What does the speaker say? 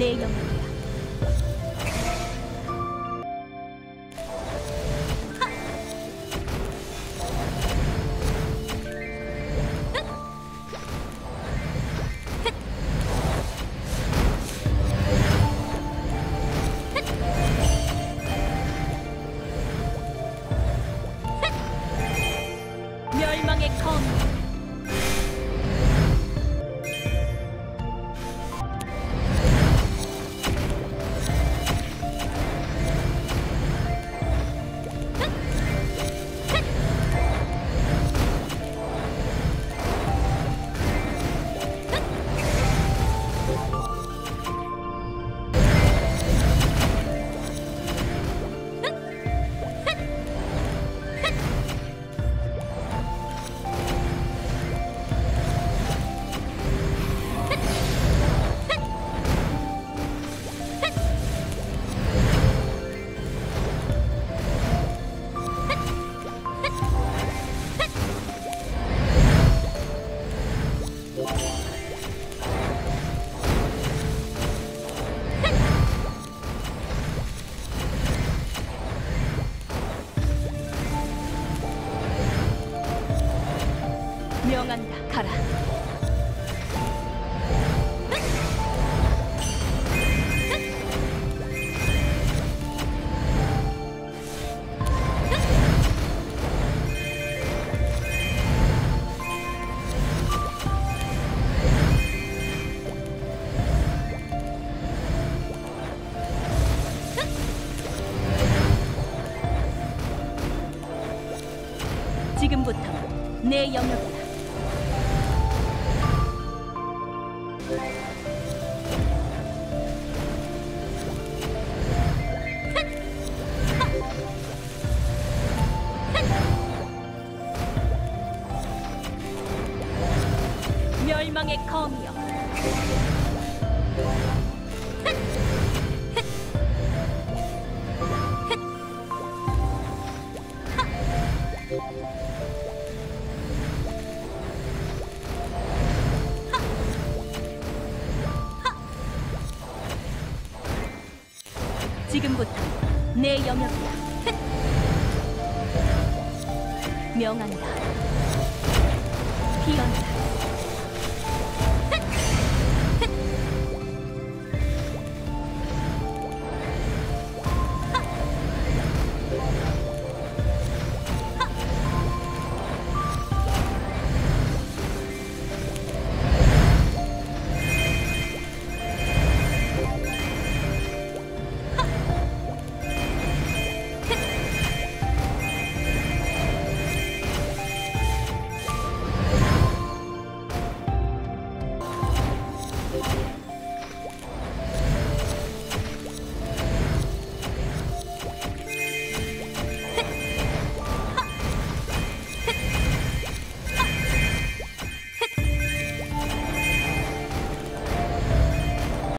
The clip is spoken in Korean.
내 영역이야. 멸망의 검. 명한다. 가라. 지금부터 내 영역이야. 멸망의 검이여. 지금부터 내 영역이야. 명한다. 피언다.